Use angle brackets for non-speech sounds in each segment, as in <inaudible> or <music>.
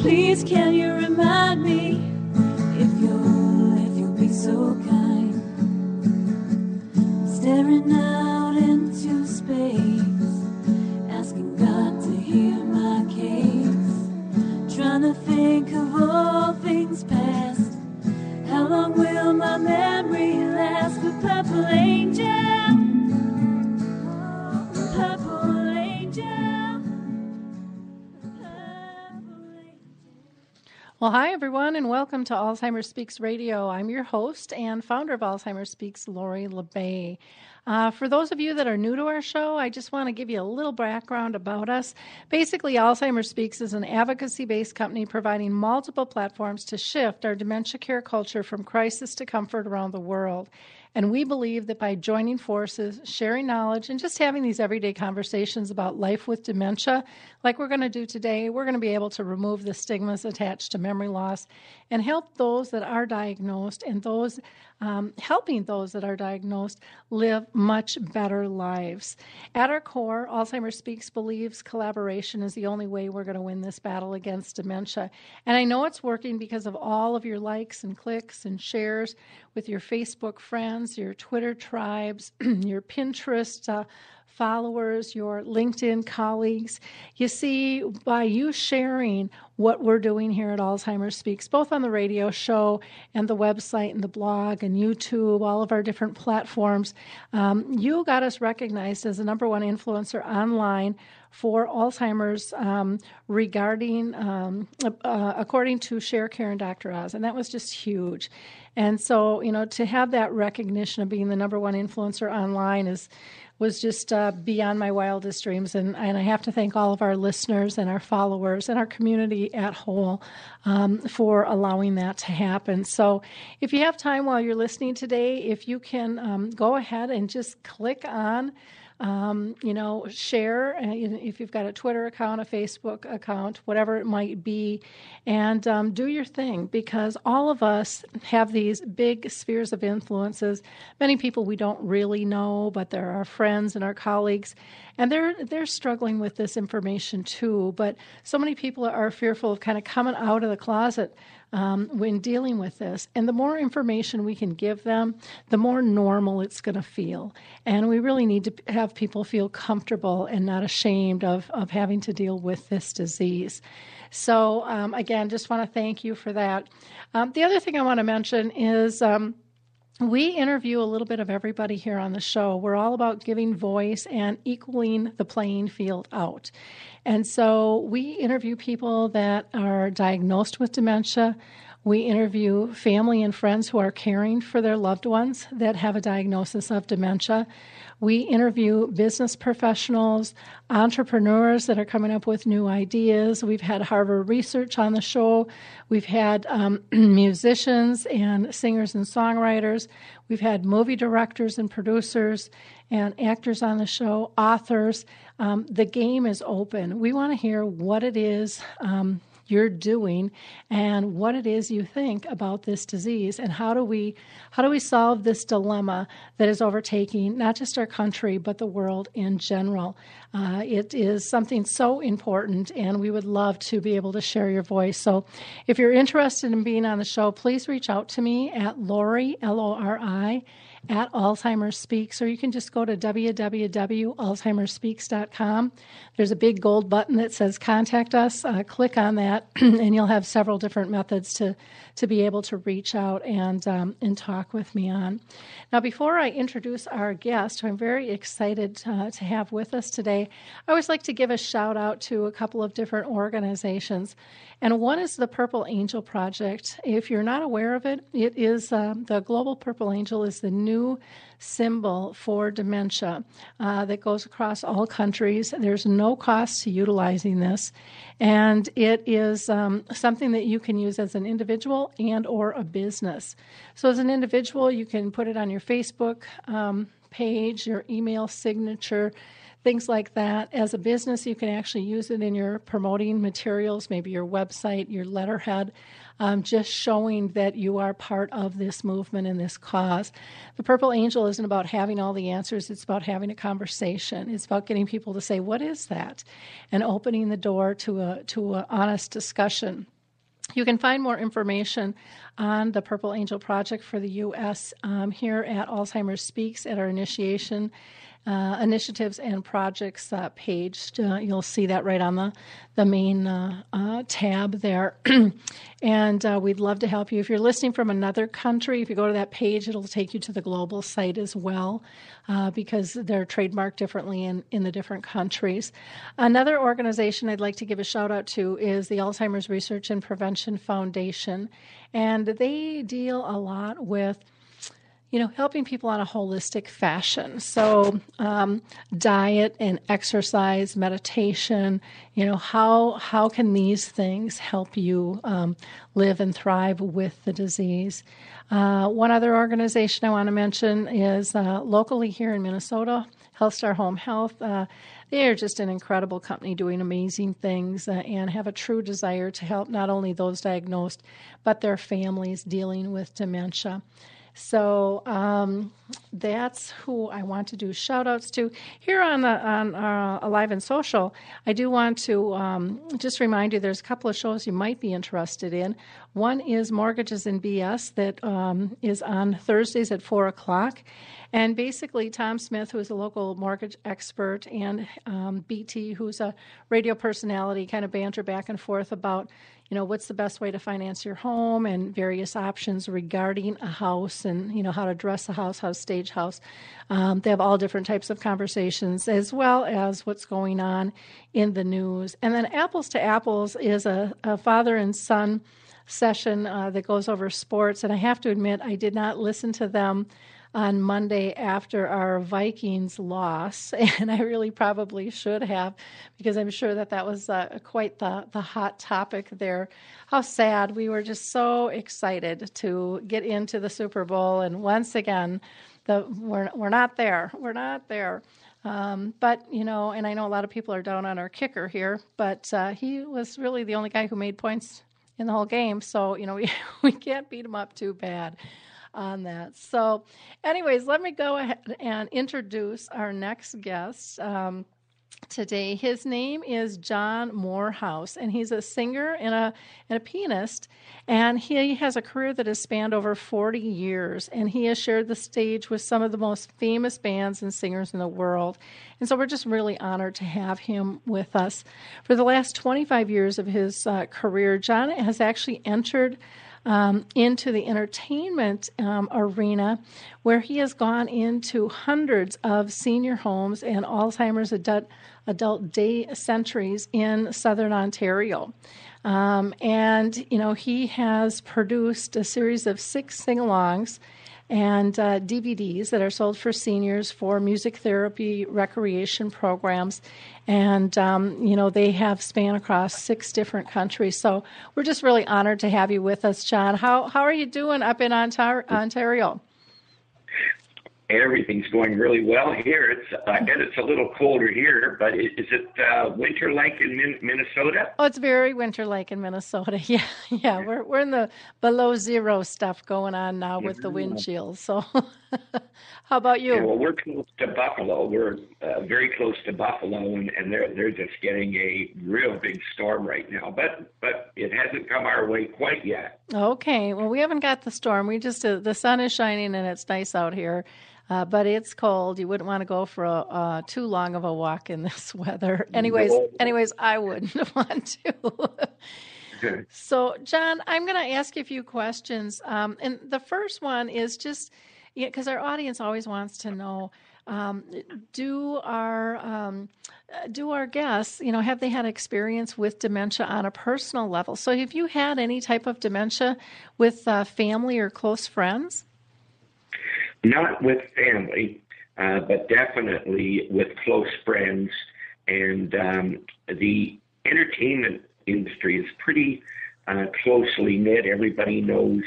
Please, can you remind me if you'll, if you'll be so kind? Staring out into space, Well, hi, everyone, and welcome to Alzheimer's Speaks Radio. I'm your host and founder of Alzheimer's Speaks, Lori La Bey. Uh, for those of you that are new to our show, I just want to give you a little background about us. Basically, Alzheimer's Speaks is an advocacy based company providing multiple platforms to shift our dementia care culture from crisis to comfort around the world. And we believe that by joining forces, sharing knowledge, and just having these everyday conversations about life with dementia, like we're going to do today, we're going to be able to remove the stigmas attached to memory loss and help those that are diagnosed and those um, helping those that are diagnosed live much better lives. At our core, Alzheimer's Speaks believes collaboration is the only way we're going to win this battle against dementia. And I know it's working because of all of your likes and clicks and shares with your Facebook friends, your Twitter tribes, <clears throat> your Pinterest. Uh, followers, your LinkedIn colleagues. You see, by you sharing what we're doing here at Alzheimer's Speaks, both on the radio show and the website and the blog and YouTube, all of our different platforms, um, you got us recognized as the number one influencer online for Alzheimer's um, regarding, um, uh, according to ShareCare and Dr. Oz. And that was just huge. And so, you know, to have that recognition of being the number one influencer online is was just uh, beyond my wildest dreams. And, and I have to thank all of our listeners and our followers and our community at whole um, for allowing that to happen. So if you have time while you're listening today, if you can um, go ahead and just click on um, you know, share uh, if you've got a Twitter account, a Facebook account, whatever it might be, and um, do your thing because all of us have these big spheres of influences. Many people we don't really know, but they're our friends and our colleagues, and they're they're struggling with this information too. But so many people are fearful of kind of coming out of the closet um, when dealing with this. And the more information we can give them, the more normal it's going to feel. And we really need to have people feel comfortable and not ashamed of, of having to deal with this disease. So, um, again, just want to thank you for that. Um, the other thing I want to mention is. Um, we interview a little bit of everybody here on the show. We're all about giving voice and equaling the playing field out. And so we interview people that are diagnosed with dementia. We interview family and friends who are caring for their loved ones that have a diagnosis of dementia. We interview business professionals, entrepreneurs that are coming up with new ideas. We've had Harvard Research on the show. We've had um, <clears throat> musicians and singers and songwriters. We've had movie directors and producers and actors on the show, authors. Um, the game is open. We want to hear what it is. Um, you're doing and what it is you think about this disease and how do we how do we solve this dilemma that is overtaking not just our country but the world in general? Uh, it is something so important and we would love to be able to share your voice. So if you're interested in being on the show please reach out to me at lori l-o-r-i at Alzheimer's Speaks, or you can just go to www.alzheimersspeaks.com. There's a big gold button that says Contact Us. Uh, click on that, <clears throat> and you'll have several different methods to, to be able to reach out and, um, and talk with me on. Now, before I introduce our guest, who I'm very excited uh, to have with us today, I always like to give a shout out to a couple of different organizations. And one is the Purple Angel Project. If you're not aware of it, it is uh, the Global Purple Angel is the new symbol for dementia uh, that goes across all countries. There's no cost to utilizing this, and it is um, something that you can use as an individual and or a business. So, as an individual, you can put it on your Facebook um, page, your email signature things like that. As a business, you can actually use it in your promoting materials, maybe your website, your letterhead um, just showing that you are part of this movement and this cause. The Purple Angel isn't about having all the answers, it's about having a conversation. It's about getting people to say, What is that? and opening the door to a to an honest discussion. You can find more information on the Purple Angel Project for the U.S. Um, here at Alzheimer's Speaks at our initiation uh, initiatives and projects uh, page. Uh, you'll see that right on the, the main uh, uh, tab there. <clears throat> and uh, we'd love to help you. If you're listening from another country, if you go to that page, it'll take you to the global site as well because they're trademarked differently in, in the different countries. Another organization I'd like to give a shout out to is the Alzheimer's Research and Prevention Foundation. And they deal a lot with you know, helping people on a holistic fashion. So, um, diet and exercise, meditation. You know, how how can these things help you um, live and thrive with the disease? Uh, one other organization I want to mention is uh, locally here in Minnesota, HealthStar Home Health. Uh, they are just an incredible company doing amazing things uh, and have a true desire to help not only those diagnosed, but their families dealing with dementia. So um, that's who I want to do shout outs to. Here on, the, on uh, Alive and Social, I do want to um, just remind you there's a couple of shows you might be interested in. One is Mortgages and BS that um, is on Thursdays at 4 o'clock. And basically, Tom Smith, who is a local mortgage expert, and um, BT, who's a radio personality, kind of banter back and forth about you know what's the best way to finance your home and various options regarding a house and you know how to dress a house how to stage house. Um, they have all different types of conversations as well as what's going on in the news. And then apples to apples is a, a father and son session uh, that goes over sports. And i have to admit i did not listen to them on Monday after our Vikings loss, <laughs> and I really probably should have because I'm sure that that was uh, quite the, the hot topic there. How sad. We were just so excited to get into the Super Bowl, and once again, the, we're, we're not there. We're not there. Um, but, you know, and I know a lot of people are down on our kicker here, but uh, he was really the only guy who made points in the whole game. So, you know, <laughs> we, we can't beat him up too bad on that. So, anyways, let me go ahead and introduce our next guest. Um, today. His name is John Moorhouse, and he's a singer and a, and a pianist. And he has a career that has spanned over 40 years, and he has shared the stage with some of the most famous bands and singers in the world. And so we're just really honored to have him with us. For the last 25 years of his uh, career, John has actually entered um, into the entertainment um, arena, where he has gone into hundreds of senior homes and Alzheimer's adult, adult day centuries in southern Ontario. Um, and, you know, he has produced a series of six sing alongs and uh, DVDs that are sold for seniors for music therapy recreation programs. And, um, you know, they have span across six different countries. So we're just really honored to have you with us, John. How, how are you doing up in Ontario? Everything's going really well here. It's I bet it's a little colder here, but is it uh, winter like in Min- Minnesota? Oh, it's very winter like in Minnesota. <laughs> Yeah, yeah. We're we're in the below zero stuff going on now with the wind chills. So, <laughs> <laughs> how about you? Yeah, well, we're close to Buffalo. We're uh, very close to Buffalo, and, and they're they're just getting a real big storm right now. But but it hasn't come our way quite yet. Okay. Well, we haven't got the storm. We just uh, the sun is shining and it's nice out here. Uh, but it's cold. You wouldn't want to go for a, uh, too long of a walk in <laughs> this weather. Anyways, anyways, I wouldn't <laughs> want to. so, John, I'm going to ask you a few questions. Um, and the first one is just because our audience always wants to know. Um, do our um, do our guests, you know, have they had experience with dementia on a personal level? So, have you had any type of dementia with uh, family or close friends? not with family, uh, but definitely with close friends. And um, the entertainment industry is pretty uh, closely knit. Everybody knows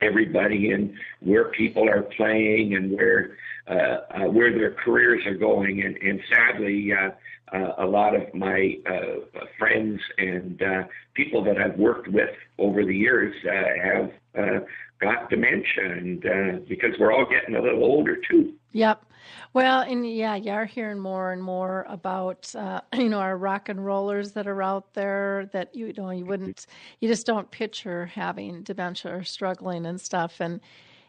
everybody and where people are playing and where uh, uh, where their careers are going, and, and sadly, uh, uh, a lot of my uh, friends and uh, people that I've worked with over the years uh, have uh, got dementia, and uh, because we're all getting a little older too. Yep. Well, and yeah, you are hearing more and more about uh, <clears throat> you know our rock and rollers that are out there that you know you wouldn't you just don't picture having dementia or struggling and stuff and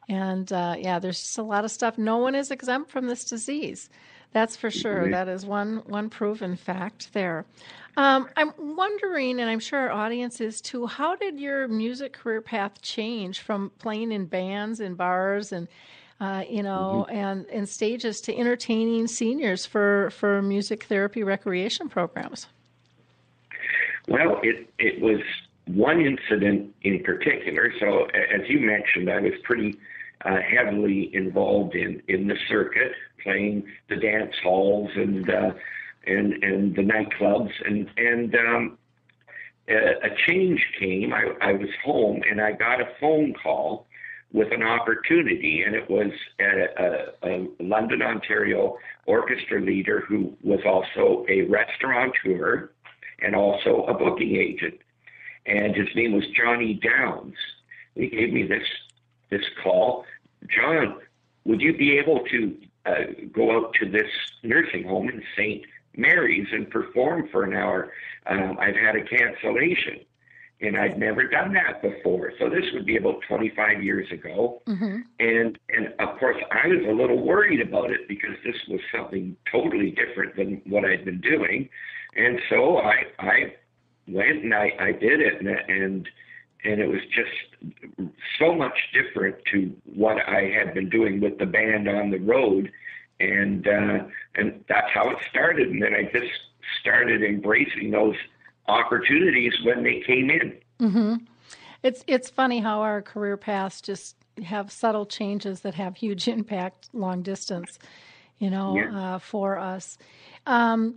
and uh, yeah, there's just a lot of stuff. No one is exempt from this disease. That's for sure. That is one one proven fact there. Um, I'm wondering, and I'm sure our audience is too. How did your music career path change from playing in bands and bars and uh, you know and and stages to entertaining seniors for for music therapy recreation programs? Well, it it was one incident in particular. So, as you mentioned, I was pretty uh, heavily involved in in the circuit, playing the dance halls and uh, and and the nightclubs, and and um, a, a change came. I, I was home, and I got a phone call with an opportunity, and it was a, a, a London, Ontario orchestra leader who was also a restaurateur and also a booking agent. And his name was Johnny Downs. He gave me this this call. John, would you be able to uh, go out to this nursing home in St. Mary's and perform for an hour? Um, I've had a cancellation, and I'd never done that before. So this would be about 25 years ago. Mm-hmm. And and of course, I was a little worried about it because this was something totally different than what I'd been doing. And so I I went and I, I did it, and and and it was just so much different to what I had been doing with the band on the road, and uh, and that's how it started. And then I just started embracing those opportunities when they came in. Mm-hmm. It's it's funny how our career paths just have subtle changes that have huge <laughs> impact long distance, you know, Yeah. uh, for us. Um,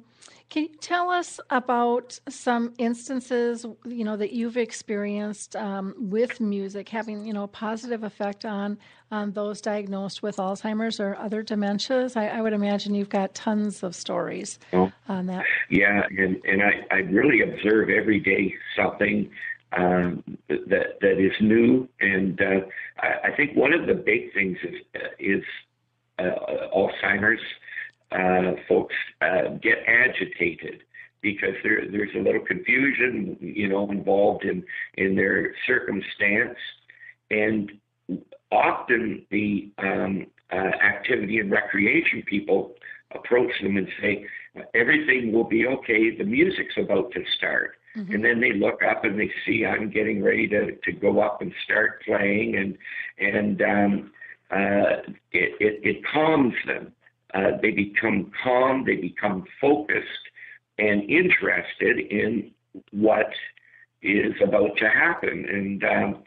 can you tell us about some instances, you know, that you've experienced um, with music having, you know, a positive effect on on those diagnosed with Alzheimer's or other dementias? I, I would imagine you've got tons of stories Oh. on that. Yeah, and and I, I really observe every day something um, that that is new, and uh, I, I think one of the big things is is uh, Alzheimer's uh, folks uh, get agitated because there there's a little confusion, you know, involved in in their circumstance, and often the um, uh, activity and recreation people approach them and say, everything will be okay. The music's about to start. Mhm. And then they look up and they see I'm getting ready to, to go up and start playing, and and um, uh, it, it it calms them. Uh, they become calm. They become focused and interested in what is about to happen. And um,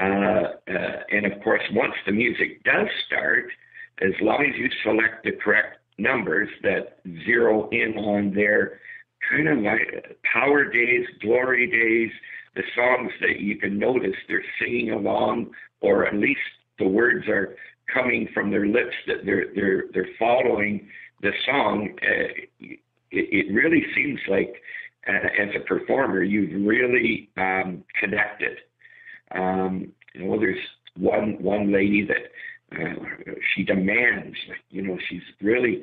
uh, uh, and of course, once the music does start, as long as you select the correct numbers that zero in on their kind of like power days, glory days, the songs that you can notice they're singing along, or at least the words are coming from their lips that they're they're they're following the song. Uh, it, it really seems like, uh, as a performer, you've really um, connected. Um, you know, there's one one lady that uh, she demands, you know, she's really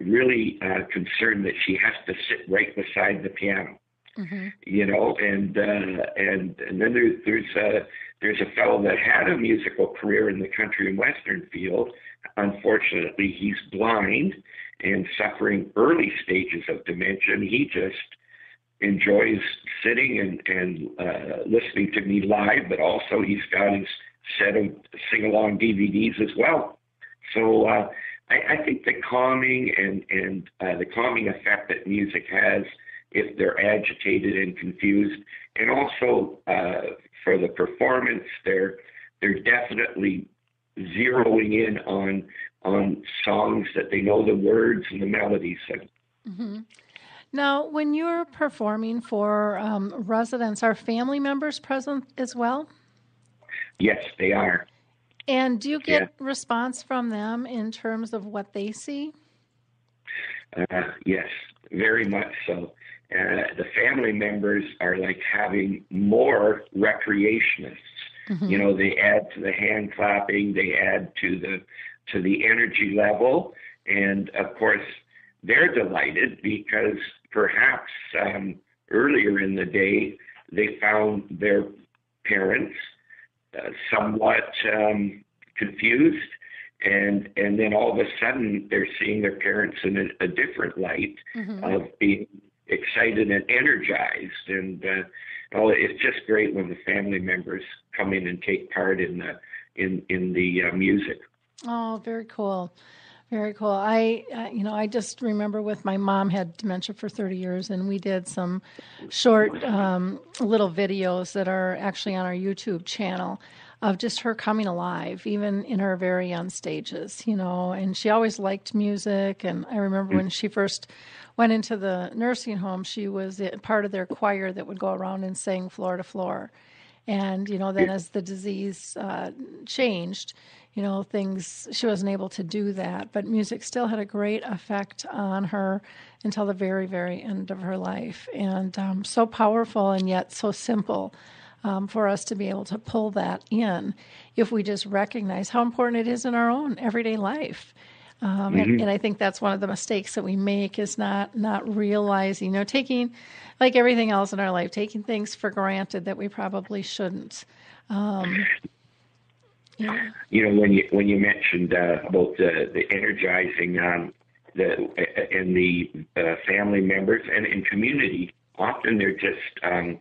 really uh, concerned that she has to sit right beside the piano hmm you know, and uh, and and then there, there's a there's a fellow that had a musical career in the country and western field. Unfortunately, he's blind and suffering early stages of dementia. He just enjoys sitting and and uh, listening to me live, but also he's got his set of sing along DVDs as well. So uh, I, I think the calming and and uh, the calming effect that music has if they're agitated and confused, and also uh, for the performance, they're they're definitely zeroing in on on songs that they know the words and the melodies of. hmm Now, when you're performing for um, residents, are family members present as well? Yes, they are. And do you get yeah. response from them in terms of what they see? Uh, yes, very much so. Uh, the family members are like having more recreationists. Mm-hmm. You know, they add to the hand clapping, they add to the to the energy level, and of course, they're delighted because perhaps um, earlier in the day they found their parents uh, somewhat um, confused, and and then all of a sudden they're seeing their parents in a, a different light mm-hmm. of being excited and energized, and uh, oh, it's just great when the family members come in and take part in the in in the uh, music. Oh, very cool. Very cool. I, uh, you know, I just remember with my mom had dementia for 30 years, and we did some short um, little videos that are actually on our YouTube channel of just her coming alive, even in her very young stages, you know. And she always liked music. And I remember when she first went into the nursing home, she was part of their choir that would go around and sing floor to floor. And, you know, then as the disease uh, changed, you know, things, she wasn't able to do that. But music still had a great effect on her until the very, very end of her life. And um, so powerful and yet so simple. Um, for us to be able to pull that in if we just recognize how important it is in our own everyday life. Um, mm-hmm. and, and, I think that's one of the mistakes that we make is not not realizing, you know, taking like everything else in our life, taking things for granted that we probably shouldn't. Um, yeah. You know, when you when you mentioned uh, about the the energizing um, the uh, and the uh, family members and in community, often they're just um,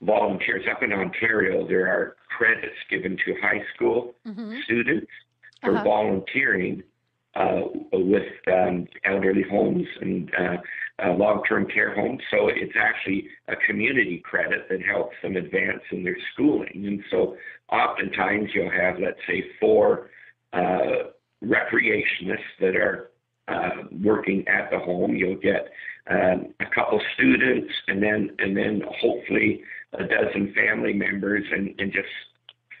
volunteers. Up in Ontario, there are credits given to high school mm-hmm. students for uh-huh. volunteering with um, elderly homes and uh, uh, long-term care homes. So it's actually a community credit that helps them advance in their schooling. And so oftentimes you'll have, let's say, four uh, recreationists that are uh, working at the home. You'll get um, a couple students, and then and then hopefully a dozen family members and, and just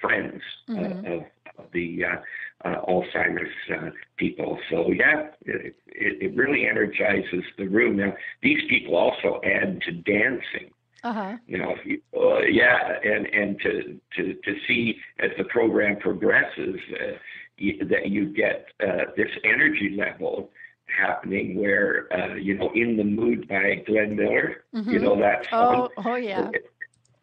friends mm-hmm. of, of the uh, uh, Alzheimer's uh, people. So yeah, it, it, really energizes the room. Now these people also add to dancing. Uh-huh. You know, you, uh, yeah, and and to to to see as the program progresses uh, you, that you get uh, this energy level happening where uh, you know in the mood by Glenn Miller. Mm-hmm. You know that song. Oh, oh yeah. It,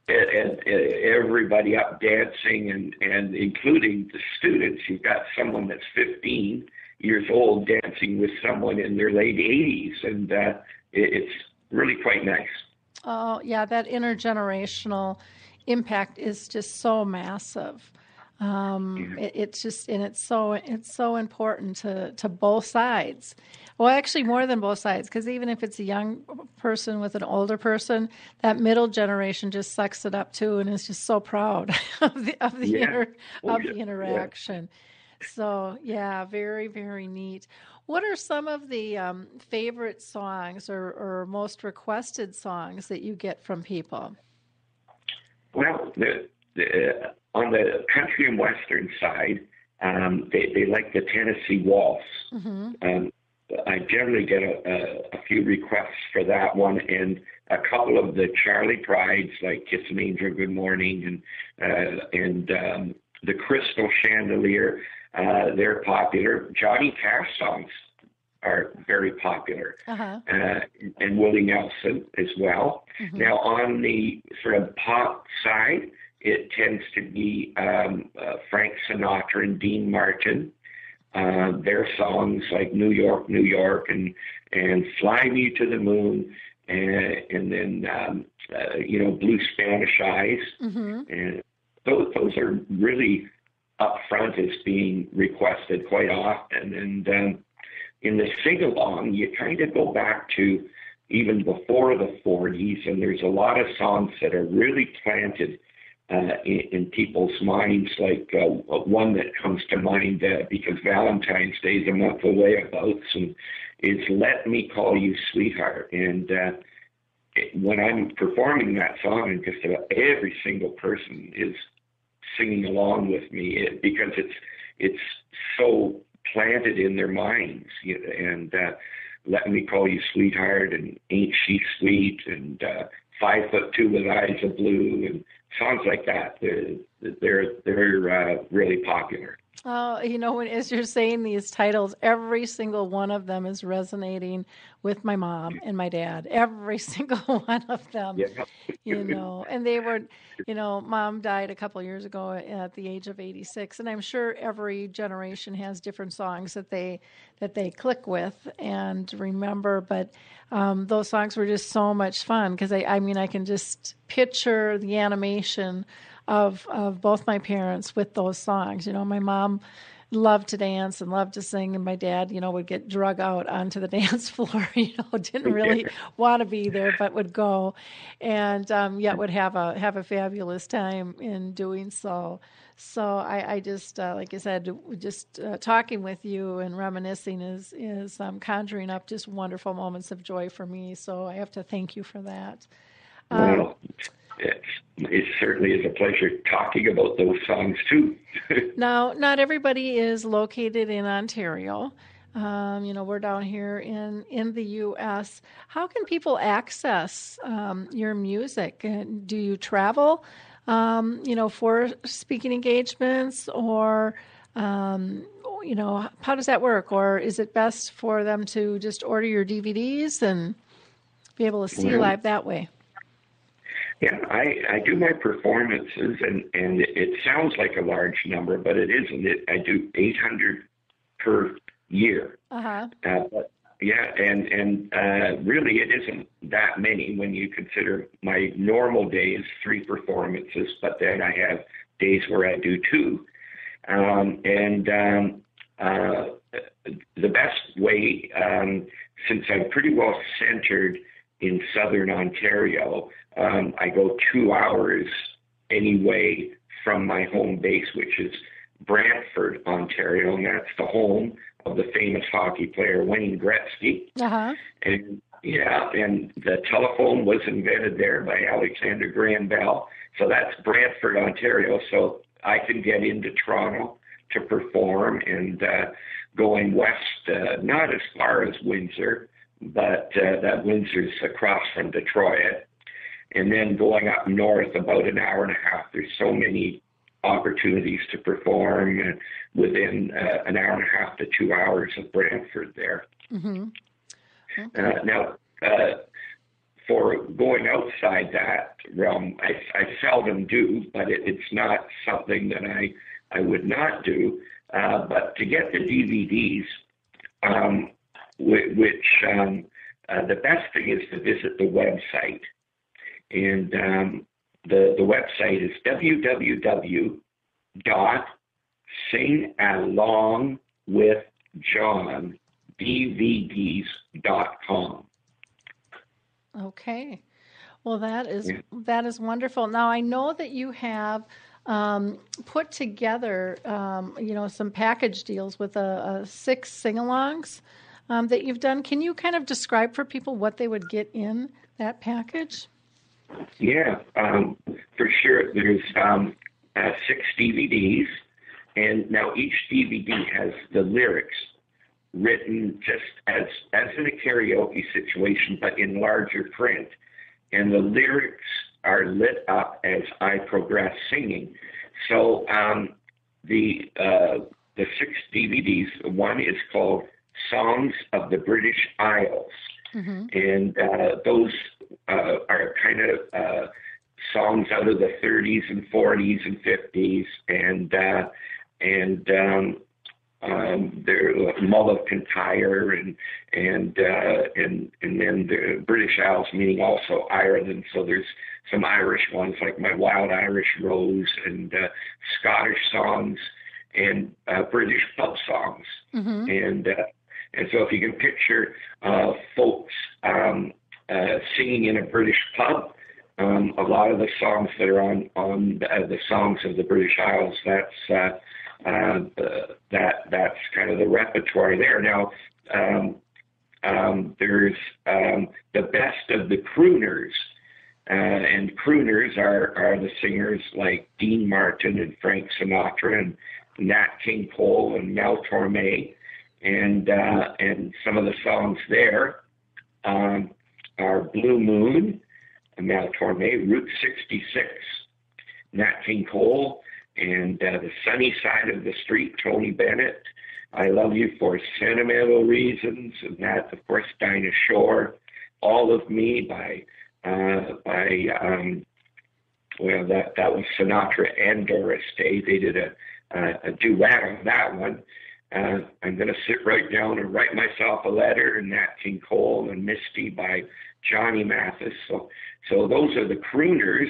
and, everybody up dancing and and including the students. You've got someone that's 15 years old dancing with someone in their late 80s, and uh, it's really quite nice. Oh yeah, that intergenerational impact is just so massive. Um, it, it's just and it's so it's so important to to both sides well, actually, more than both sides, because even if it's a young person with an older person, that middle generation just sucks it up too, and is just so proud <laughs> of the of the yeah. inter, oh, of yeah. the interaction. Yeah. So yeah, very very neat. What are some of the um, favorite songs or, or most requested songs that you get from people? Well, the, the, on the country and western side, um, they, they like the Tennessee Waltz. Mm-hmm. Um, I generally get a, a, a few requests for that one and a couple of the Charley Prides like Kiss an Angel Good Morning and uh, and um, the Crystal Chandelier. Uh, they're popular. Johnny Cash songs are very popular, uh-huh. uh, and Willie Nelson as well. Mm-hmm. Now on the sort of pop side, it tends to be um, uh, Frank Sinatra and Dean Martin uh, their songs like New York, New York, and and Fly Me to the Moon, and and then um, uh, you know Blue Spanish Eyes, mm-hmm. and those those are really up front as being requested quite often. And um, in the sing along, you kind of go back to even before the 40s, and there's a lot of songs that are really planted in, in, people's minds, like uh, one that comes to mind uh, because Valentine's Day is a month away about, and is "Let Me Call You Sweetheart." And uh, it, when I'm performing that song, and just about every single person is singing along with me it, because it's it's so planted in their minds. You know, And uh, let me call you sweetheart, and ain't she sweet, and uh, five foot two with eyes of blue, and songs like that. They're they're, they're uh, really popular. Oh, you know, when as you're saying these titles, every single one of them is resonating with my mom and my dad. Every <laughs> single one of them, Yeah. <laughs> you know. And they were, you know, mom died a couple years ago at the age of 86, and I'm sure every generation has different songs that they that they click with and remember. But um, those songs were just so much fun because I, I mean, I can just picture the animation of of both my parents with those songs. You know, my mom loved to dance and loved to sing, and my dad, you know, would get drug out onto the <laughs> dance floor. <laughs> You know, didn't really want to be there, but would go, and um, yet would have a have a fabulous time in doing so. So I, I just, uh, like I said, just uh, talking with you and reminiscing is is um, conjuring up just wonderful moments of joy for me. So I have to thank you for that. Um, it's, it certainly is a pleasure talking about those songs too. <laughs> now, not everybody is located in Ontario. Um, you know, we're down here in, in the U.S. How can people access um, your music? Uh, do you travel, um, you know, for speaking engagements or, um, you know, how does that work? Or is it best for them to just order your DVDs and be able to see well, live that way? Yeah, I, I do my performances, and, and it sounds like a large number, but it isn't. It, I do 800 per year. Uh-huh. Uh, but yeah, and and uh, really it isn't that many when you consider my normal days three performances, but then I have days where I do two, um, and um, uh, the best way um, since I'm pretty well centered in southern Ontario, um, I go two hours anyway from my home base, which is Brantford, Ontario, and that's the home of the famous hockey player Wayne Gretzky. Uh-huh. And yeah, and the telephone was invented there by Alexander Graham Bell. So that's Brantford, Ontario. So I can get into Toronto to perform and uh, going west, uh, not as far as Windsor, but uh, that Windsor's across from Detroit. And then going up north about an hour and a half, there's so many opportunities to perform within uh, an hour and a half to two hours of Brantford there. Mm-hmm. Okay. Uh, now, uh, for going outside that realm, I, I seldom do, but it, it's not something that I, I would not do. Uh, but to get the DVDs, um, which um, uh, the best thing is to visit the website. And um, the, the website is www.singalongwithjohndvds.com. Okay. Well, that is yeah. that is wonderful. Now I know that you have um, put together, um, you know, some package deals with a, a six sing-alongs um, that you've done. Can you kind of describe for people what they would get in that package? Yeah, um, for sure. There's um, uh, six DVDs, and now each DVD has the lyrics written just as as in a karaoke situation, but in larger print, and the lyrics are lit up as I progress singing. So um, the uh, the six DVDs. One is called Songs of the British Isles, mm-hmm. and uh, those uh, are kind of uh, songs out of the 30s and 40s and 50s, and uh, and um, um, there Mull of Kintyre and and uh, and and then the British Isles, meaning also Ireland. So there's some Irish ones like My Wild Irish Rose and uh, Scottish songs and uh, British pub songs. Mm-hmm. And uh, and so if you can picture uh, folks um, uh, singing in a British pub. Um, a lot of the songs that are on on the, uh, the songs of the British Isles, that's uh, uh, that that's kind of the repertoire there. Now, um, um, there's um, the best of the crooners, uh, and crooners are are the singers like Dean Martin and Frank Sinatra and Nat King Cole and Mel Torme, and uh, and some of the songs there um, are Blue Moon, Mel Torme, Route 66, Nat King Cole, and uh, The Sunny Side of the Street, Tony Bennett. I Love You for Sentimental Reasons, and that, of course, Dinah Shore. All of Me by uh, by um, well, that that was Sinatra and Doris Day. They did a a, a duet on that one. Uh, I'm going to sit right down and write myself a letter, and Nat King Cole and Misty by Johnny Mathis. So, so those are the crooners,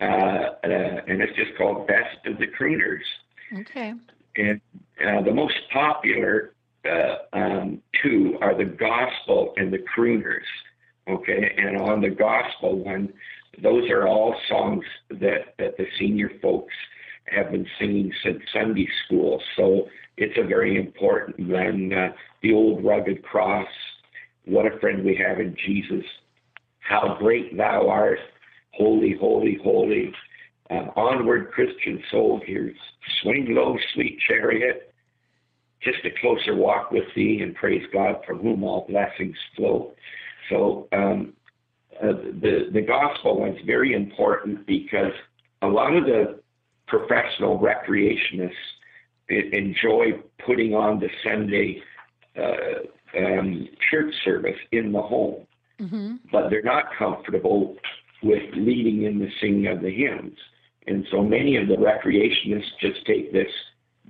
uh, uh, and it's just called Best of the Crooners. Okay. And uh, the most popular uh, um, two are the gospel and the crooners. Okay, and on the gospel one, those are all songs that, that the senior folks have been singing since Sunday school. So it's a very important one. Uh, the old rugged cross, what a friend we have in Jesus. How great thou art, holy, holy, holy. Uh, onward, Christian soldiers, swing low, sweet chariot. Just a closer walk with thee, and praise God from whom all blessings flow. So um, uh, the the gospel one's very important because a lot of the professional recreationists enjoy putting on the Sunday uh, um, church service in the home, mm-hmm. but they're not comfortable with leading in the singing of the hymns. And so many of the recreationists just take this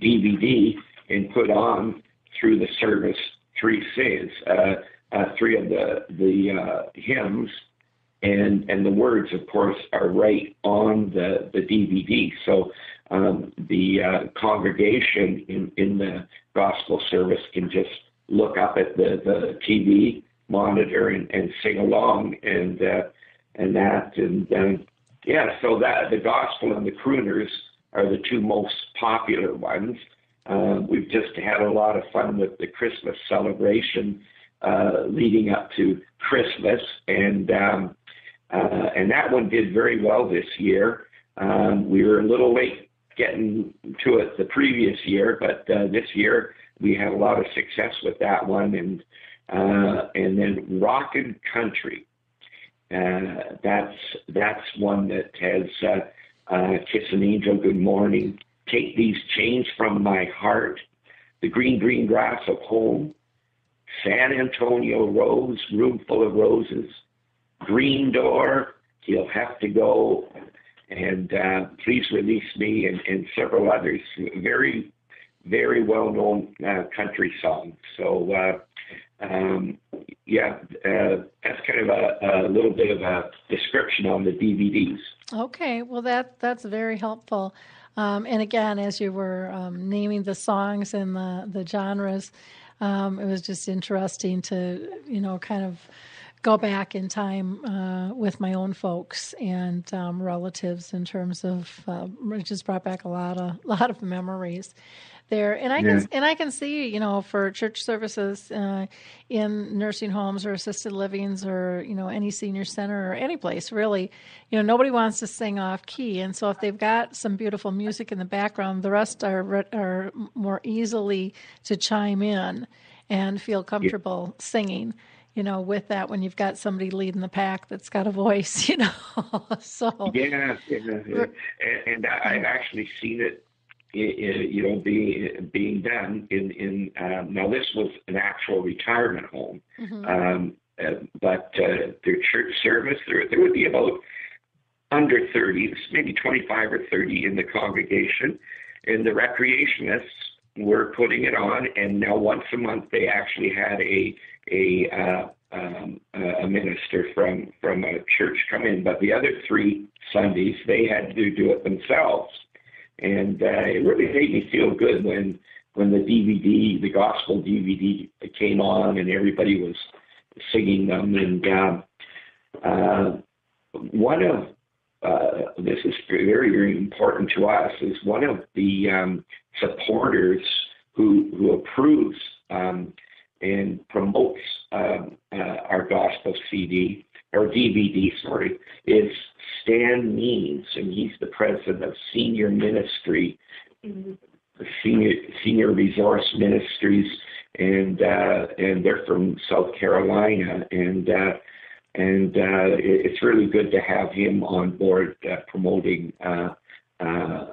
DVD and put on through the service three says, uh, uh, three of the the uh, hymns, and and the words, of course, are right on the the DVD. So um, the uh, congregation in in the gospel service can just look up at the the TV monitor and, and sing along and uh, and that and um, yeah. So that the gospel and the crooners are the two most popular ones. Uh, we've just had a lot of fun with the Christmas celebration uh, leading up to Christmas, and um, and that one did very well this year. Um, we were a little late getting to it the previous year, but uh, this year we had a lot of success with that one, and uh, and then Rockin' Country. Uh, that's that's one that has uh, uh, Kiss an Angel, Good Morning, Take These Chains from My Heart, The Green Green Grass of Home, San Antonio Rose, Room Full of Roses, Green Door, He'll Have to Go, and uh, Please Release Me, and, and several others. Very, very well known uh, country songs. So, uh, um, yeah, uh, that's kind of a, a, little bit of a description on the DVDs. Okay, well, that that's very helpful. Um, and again, as you were um, naming the songs and the, the genres, um, it was just interesting to, you know, kind of go back in time uh, with my own folks and um, relatives in terms of uh, it just brought back a lot of a <laughs> lot of memories there and i yeah. can and i can see you know for church services uh, in nursing homes or assisted livings or you know any senior center or any place really you know nobody wants to sing off key and so if they've got some beautiful music in the background the rest are are more easily to chime in and feel comfortable yeah. singing you know, with that when you've got somebody leading the pack that's got a voice, <laughs> you know. so yeah. And, and I've actually seen it you know, being being done in in um, now this was an actual retirement home, mm-hmm. um, uh, but uh, their church service there there would be about under 30, maybe 25 or 30 in the congregation, and the recreationists were putting it on, and now once a month they actually had a a uh, um, a minister from from a church come in, but the other three Sundays they had to do it themselves and uh, it really made me feel good when when the DVD, the gospel DVD, came on and everybody was singing them. And uh, uh, one of uh, this is very very important to us is one of the um, supporters who who approves um, and promotes um, uh, our gospel CD or DVD, sorry, is Stan Means, and he's the president of Senior Ministry, mm-hmm. Senior Senior Resource Ministries, and uh, and they're from South Carolina, and uh, and uh, it's really good to have him on board uh, promoting uh, uh,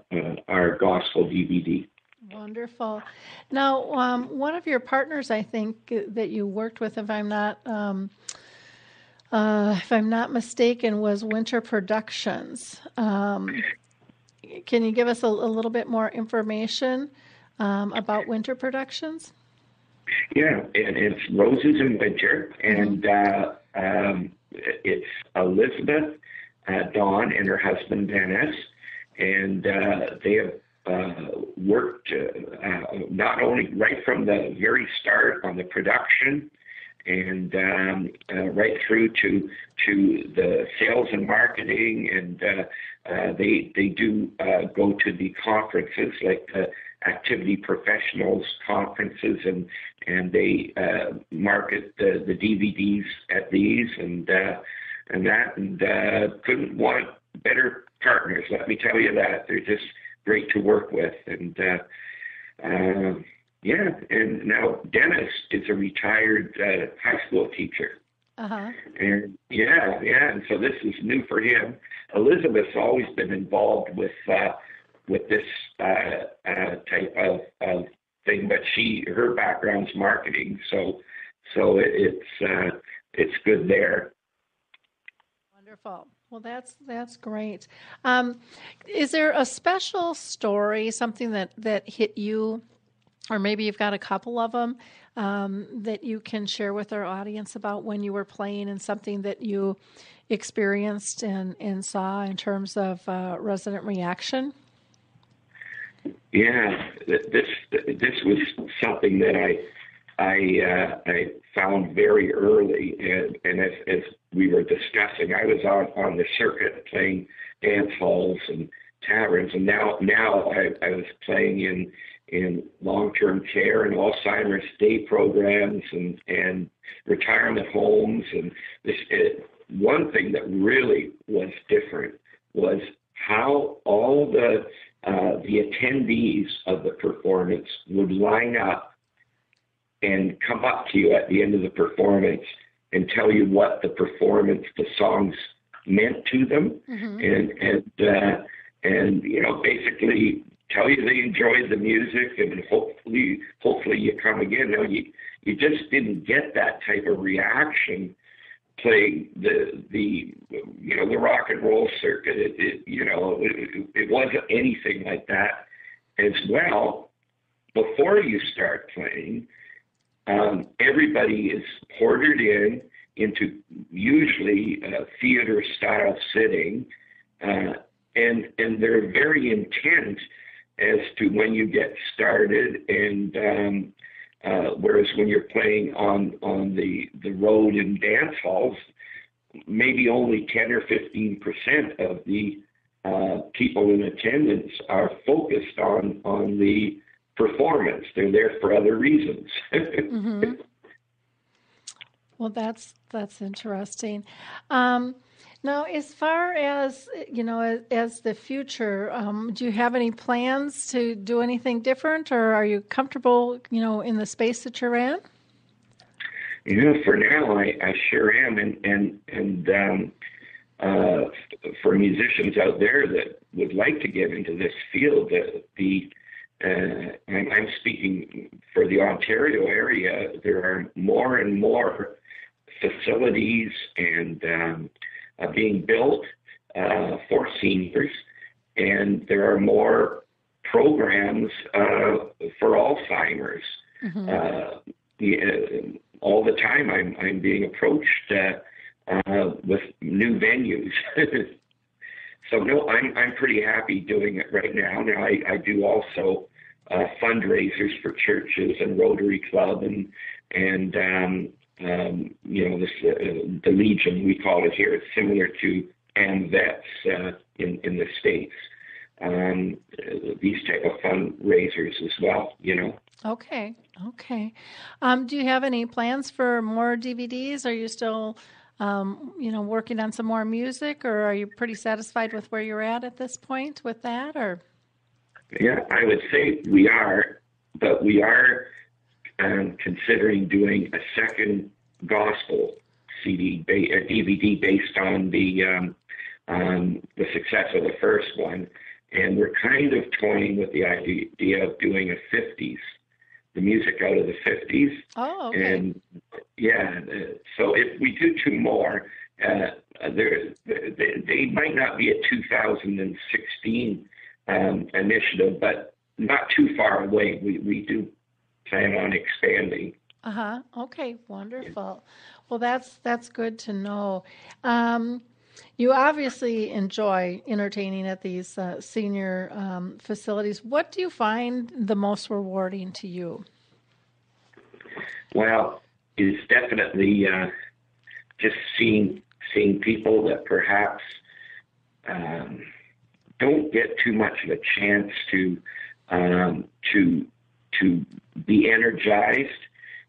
our gospel DVD. Wonderful. Now, um, one of your partners, I think that you worked with, if I'm not um, uh, if I'm not mistaken, was Winter Productions. Um, can you give us a, a, little bit more information um, about Winter Productions? Yeah, it's Roses in Winter, and uh, um, it's Elizabeth uh, Dawn and her husband Dennis, and uh, they have uh, worked uh, uh, not only right from the very start on the production and um, uh, right through to to the sales and marketing, and uh, uh, they they do uh, go to the conferences like the activity professionals conferences, and and they uh, market the the DVDs at these and uh, and that, and uh, couldn't want better partners. Let me tell you that they're just great to work with, and. Uh, uh, yeah, and now Dennis is a retired uh, high school teacher. Uh-huh. And yeah, yeah, and so this is new for him. Elizabeth's always been involved with uh, with this uh, uh, type of, of thing, but she her background's marketing, so so it, it's uh, it's good there. Wonderful. Well, that's that's great. Um, is there a special story, something that that hit you or maybe you've got a couple of them um, that you can share with our audience about when you were playing and something that you experienced and, and saw in terms of uh, resident reaction? Yeah, this this was something that I I uh, I found very early, and, and as, as we were discussing, I was on on the circuit playing dance halls and taverns, and now now I, I was playing in in long-term care and Alzheimer's day programs and, and retirement homes. And this, it, one thing that really was different was how all the uh, the attendees of the performance would line up and come up to you at the end of the performance and tell you what the performance, the songs meant to them, mm-hmm. and and uh, and you know basically tell you they enjoyed the music and hopefully hopefully you come again. No, you you just didn't get that type of reaction playing the the you know the rock and roll circuit. It, it you know it, it wasn't anything like that as well. Before you start playing, um, everybody is ordered in into usually uh, theater style sitting, uh, and and they're very intent as to when you get started and um, uh, whereas when you're playing on on the the road in dance halls, maybe only 10 or 15 percent of the uh, people in attendance are focused on on the performance. They're there for other reasons. mm-hmm. <laughs> Well, that's that's interesting. Um, now, as far as you know, as, as the future, um, do you have any plans to do anything different, or are you comfortable, you know, in the space that you're in? You know, for now, I, I sure am, and and and um, uh, for musicians out there that would like to get into this field, the, the uh, I'm, I'm speaking for the Ontario area. There are more and more facilities and um, uh, being built uh, for seniors, and there are more programs uh, for Alzheimer's. Mm-hmm. Uh, uh, all the time, I'm I'm being approached uh, with new venues. <laughs> so no, I'm I'm pretty happy doing it right now. Now I, I do also fundraisers for churches and Rotary Club and and um, um, you know, this, uh, the Legion, we call it here. It's similar to AMVETS uh, in, in the States. Um, these type of fundraisers as well, you know. Okay, okay. Um, do you have any plans for more DVDs? Are you still, um, you know, working on some more music, or are you pretty satisfied with where you're at at this point with that, or? Yeah, I would say we are, but we are um, considering doing a second gospel CD, ba- DVD based on the um, um, the success of the first one, and we're kind of toying with the idea of doing a 50s, the music out of the 50s. Oh, okay. And yeah, so if we do two more, uh, there they, they might not be a 2016 um, initiative, but not too far away. We we do plan on expanding. Uh huh. Okay. Wonderful. Well, that's that's good to know. Um, you obviously enjoy entertaining at these uh, senior um, facilities. What do you find the most rewarding to you? Well, it's definitely uh, just seeing seeing people that perhaps um, don't get too much of a chance to um, to to be energized.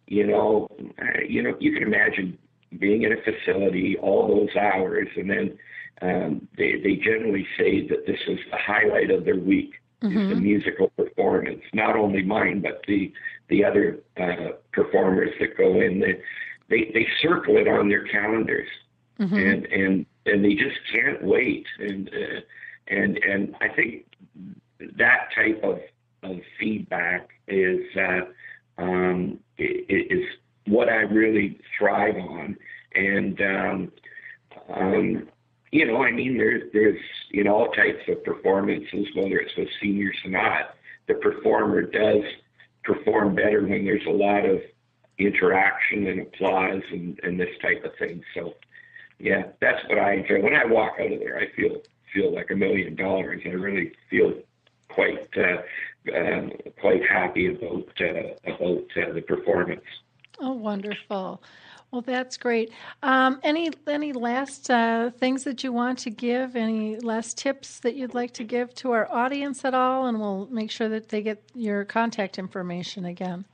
You know, uh, you know, you can imagine being in a facility all those hours, and then um, they they generally say that this is the highlight of their week mm-hmm. is the musical performance. Not only mine, but the the other uh, performers that go in. They, they they circle it on their calendars, mm-hmm. and and and they just can't wait. And uh, and and I think that type of of feedback is uh, um, is what I really thrive on. And um, um, you know, I mean, there's there's know all types of performances, whether it's with seniors or not. The performer does perform better when there's a lot of interaction and applause and, and this type of thing. So, yeah, that's what I enjoy. When I walk out of there, I feel feel like a million dollars. I really feel quite uh, um, quite happy about uh, about uh, the performance. Oh, wonderful! Well, that's great. Um, any any last uh, things that you want to give? Any last tips that you'd like to give to our audience at all? And we'll make sure that they get your contact information again.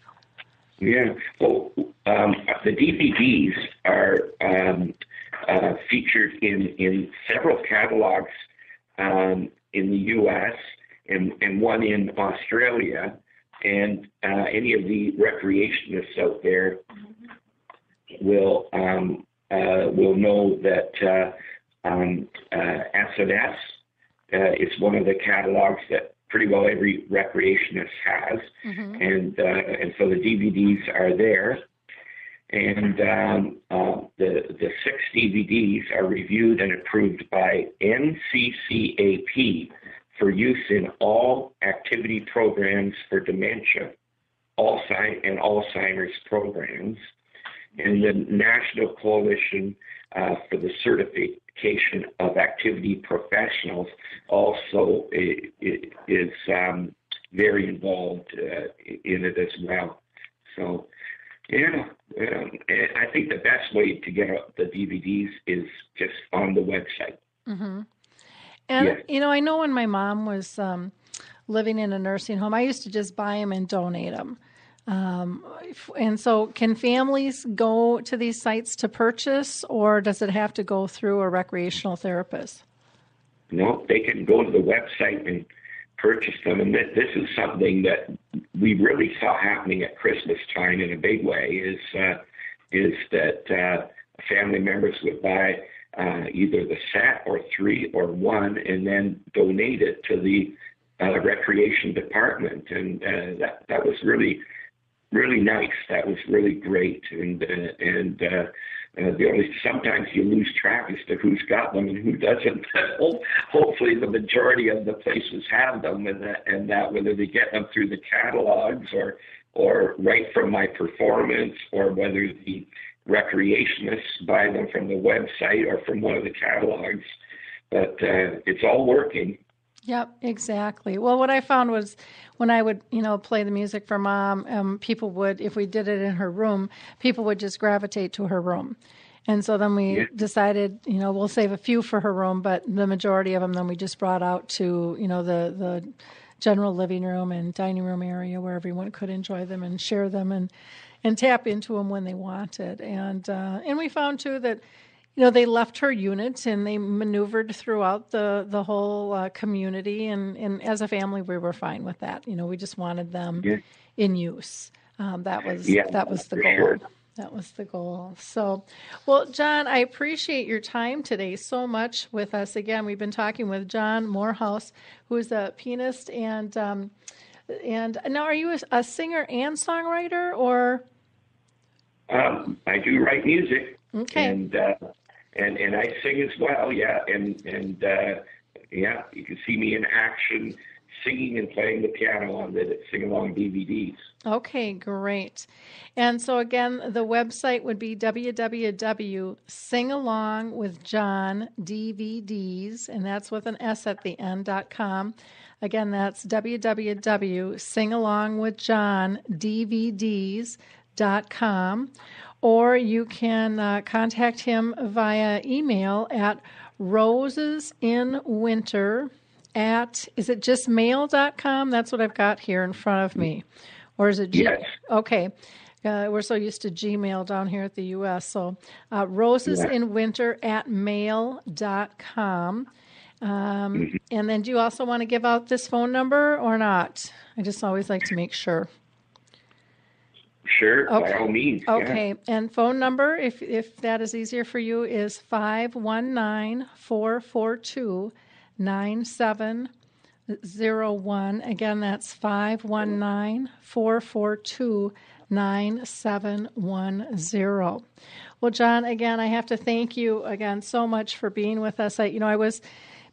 Yeah. Well, um, the DVDs are um, uh, featured in in several catalogs um, in the U.S. and and one in Australia. And uh, any of the recreationists out there will um, uh, will know that uh, um, uh, S&S uh, is one of the catalogs that pretty well every recreationist has, mm-hmm. and uh, and so the DVDs are there. And um, uh, the the six DVDs are reviewed and approved by NCCAP for use in all activity programs for dementia, and Alzheimer's programs and the National Coalition uh, for the Certification of Activity Professionals also is um, very involved uh, in it as well. So, yeah, um, I think the best way to get the DVDs is just on the website. Mm-hmm. And, yes. you know, I know when my mom was um, living in a nursing home, I used to just buy them and donate them. Um, and so, can families go to these sites to purchase, or does it have to go through a recreational therapist? No, they can go to the website and purchase them. And this is something that we really saw happening at Christmas time in a big way. Is uh, is that uh, family members would buy uh, either the set or three or one, and then donate it to the uh, recreation department, and uh, that that was really really nice. That was really great, and uh, and uh, uh, the only sometimes you lose track as to who's got them and who doesn't. <laughs> Hopefully, the majority of the places have them, and that and that whether they get them through the catalogs or or right from my performance, or whether the recreationists buy them from the website or from one of the catalogs. But uh, it's all working. Yep, exactly. Well, what I found was when I would, you know, play the music for mom, um, people would, if we did it in her room, people would just gravitate to her room. And so then we yeah. decided, you know, we'll save a few for her room, but the majority of them then we just brought out to, you know, the the general living room and dining room area where everyone could enjoy them and share them and and tap into them when they wanted. And uh, and we found too that you know, they left her unit and they maneuvered throughout the the whole uh, community, and and as a family, we were fine with that. You know, we just wanted them Yeah. in use. Um, that was Yeah, that was the goal. sure. That was the goal. So, well, John, I appreciate your time today so much with us. Again, we've been talking with John Moorhouse, who is a pianist and um, and now, are you a, a singer and songwriter, or Um, I do write music. Okay. And uh, and and I sing as well. Yeah. And and uh, yeah, you can see me in action, singing and playing the piano on the sing along DVDs. Okay, great. And so again, the website would be www.singalongwithjohndvds, and that's with an S at the end dot com. Again, that's www.singalongwithjohndvds.com. Or you can uh, contact him via email at rosesinwinter at, is it just mail.com? That's what I've got here in front of me. Or is it G? Yes. Okay. Uh, we're so used to Gmail down here at the U.S. So uh, roses in winter at mail.com. Um, and then do you also want to give out this phone number or not? I just always like to make sure. Sure, Okay. by all means. yeah. Okay, and phone number, if if that is easier for you, is 519-442-9701. Again, that's 519-442-9710. Well, John, again, I have to thank you again so much for being with us. I, you know, I was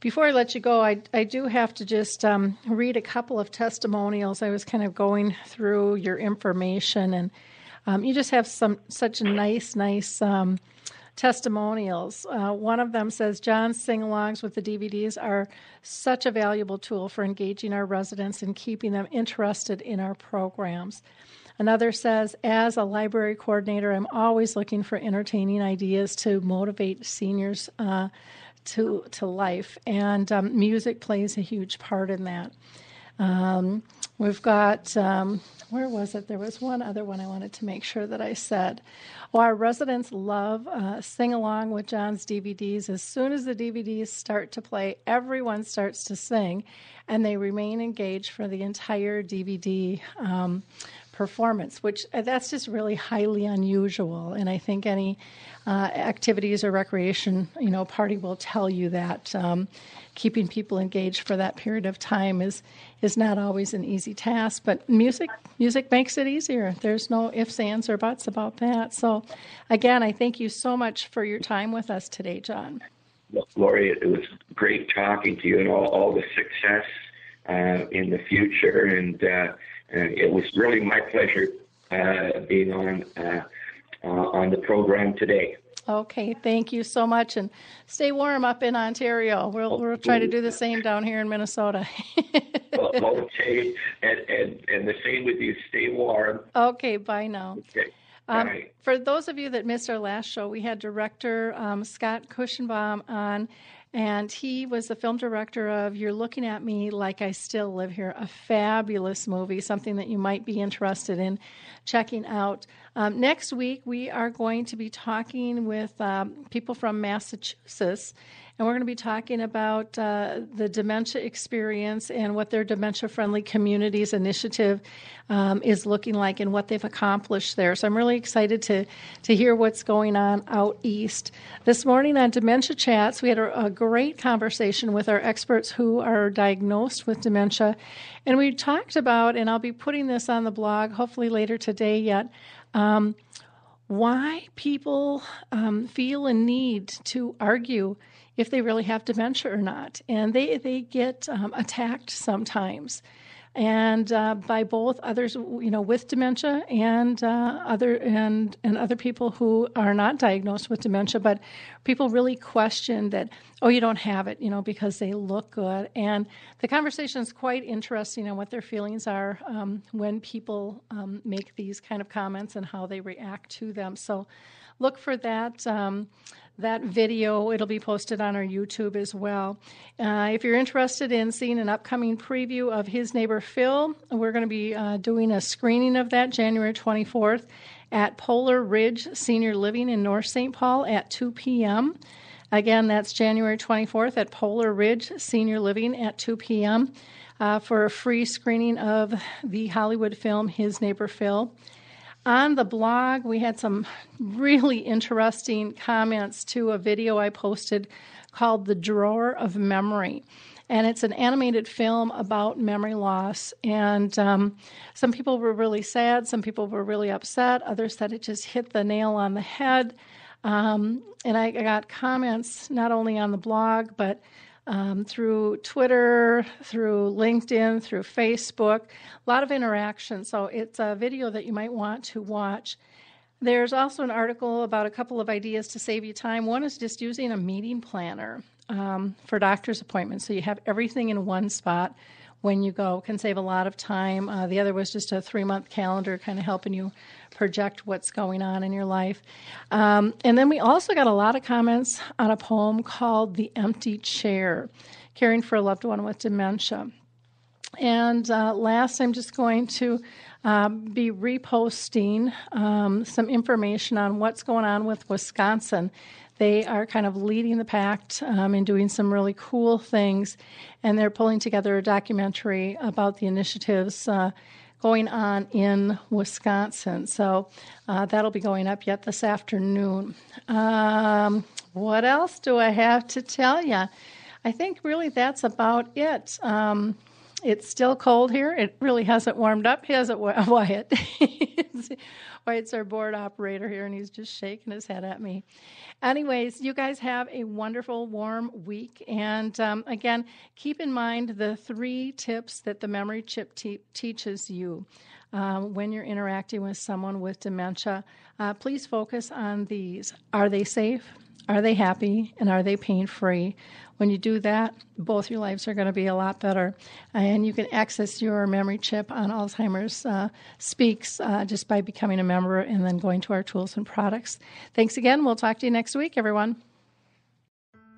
before I let you go, I, I do have to just um, read a couple of testimonials. I was kind of going through your information, and um, you just have some such nice, nice um, testimonials. Uh, one of them says John's sing alongs with the DVDs are such a valuable tool for engaging our residents and keeping them interested in our programs. Another says, as a library coordinator, I'm always looking for entertaining ideas to motivate seniors uh, to to life, and um, music plays a huge part in that. Um, we've got um, where was it? There was one other one I wanted to make sure that I said. Our residents love uh, sing along with John's DVDs. As soon as the DVDs start to play, everyone starts to sing, and they remain engaged for the entire DVD. Um, performance, which uh, that's just really highly unusual. And I think any uh, activities or recreation, you know, party will tell you that um, keeping people engaged for that period of time is is not always an easy task. But music music makes it easier. There's no ifs, ands, or buts about that. So, again, I thank you so much for your time with us today, John. Well, Lori, it was great talking to you and all, all the success uh, in the future. And uh, uh, it was really my pleasure uh, being on uh, uh, on the program today. Okay, thank you so much, and stay warm up in Ontario. We'll we'll try to do the same down here in Minnesota. <laughs> <laughs> okay, and, and and the same with you. Stay warm. okay, bye now. Okay. Um, Bye. for those of you that missed our last show, we had director um, Scott Kirschenbaum on, and he was the film director of You're Looking at Me Like I Still Live Here, a fabulous movie, something that you might be interested in checking out. Um, next week, we are going to be talking with um, people from Massachusetts. And we're going to be talking about uh, the dementia experience and what their dementia friendly communities initiative um, is looking like and what they've accomplished there. So I'm really excited to, to hear what's going on out east. This morning on Dementia Chats, we had a, a great conversation with our experts who are diagnosed with dementia. And we talked about, and I'll be putting this on the blog hopefully later today yet. Um, why people um, feel a need to argue if they really have dementia or not, and they they get um, attacked sometimes, and uh, by both others, you know, with dementia and uh, other and and other people who are not diagnosed with dementia, but people really question that oh you don't have it, you know, because they look good, and the conversation is quite interesting on what their feelings are um, when people um, make these kind of comments and how they react to them. So look for that um, that video. It'll be posted on our YouTube as well. Uh, if you're interested in seeing an upcoming preview of His Neighbor Phil, we're going to be uh, doing a screening of that January 24th at Polar Ridge Senior Living in North St. Paul at 2 p.m. Again, that's January 24th at Polar Ridge Senior Living at 2 p.m. Uh, for a free screening of the Hollywood film His Neighbor Phil. On the blog, we had some really interesting comments to a video I posted called The Drawer of Memory and it's an animated film about memory loss. And um, some people were really sad, some people were really upset, others said it just hit the nail on the head. Um, and I, got comments not only on the blog, but um, through Twitter, through LinkedIn, through Facebook, a lot of interaction. So it's a video that you might want to watch. There's also an article about a couple of ideas to save you time. One is just using a meeting planner um, for doctor's appointments. So you have everything in one spot when you go. Can save a lot of time. Uh, the other was just a three month calendar, kind of helping you project what's going on in your life. Um, and then we also got a lot of comments on a poem called The Empty Chair Caring for a Loved One with Dementia. And uh, last, I'm just going to um, be reposting um, some information on what's going on with Wisconsin they are kind of leading the pack um, and doing some really cool things. And they're pulling together a documentary about the initiatives uh, going on in Wisconsin. So uh, that'll be going up yet this afternoon. Um, what else do I have to tell you? I think really that's about it. Um, it's still cold here. It really hasn't warmed up, He has it, <laughs> Wyatt? Wyatt's our board operator here, and he's just shaking his head at me. Anyways, you guys have a wonderful, warm week. And um, again, keep in mind the three tips that the memory chip te- teaches you. Um, when you're interacting with someone with dementia, uh, please focus on these. Are they safe? Are they happy? And are they pain free? When you do that, both your lives are going to be a lot better. And you can access your memory chip on Alzheimer's uh, Speaks uh, just by becoming a member and then going to our tools and products. Thanks again. We'll talk to you next week, everyone.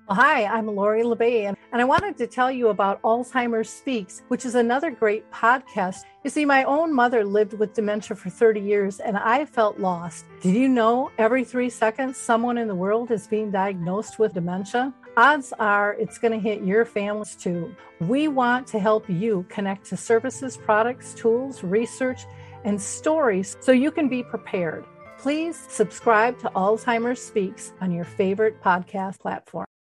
Well, hi, I'm Lori La Bey, and I wanted to tell you about Alzheimer's Speaks, which is another great podcast. You see, my own mother lived with dementia for 30 years, and I felt lost. Did you know every three seconds someone in the world is being diagnosed with dementia? Odds are it's going to hit your families too. We want to help you connect to services, products, tools, research, and stories so you can be prepared. Please subscribe to Alzheimer's Speaks on your favorite podcast platform.